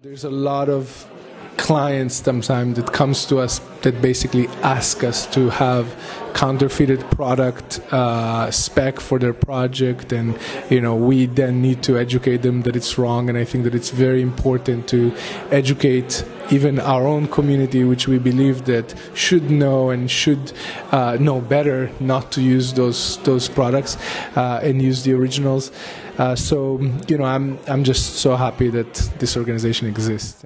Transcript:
There's a lot of clients sometimes that comes to us that basically ask us to have counterfeited product uh, spec for their project. And you know we then need to educate them that it's wrong. And i think that it's very important to educate even our own community which we believe that should know and should uh, know better not to use those those products uh, and use the originals. Uh, so you know i'm i'm just so happy that this organization exists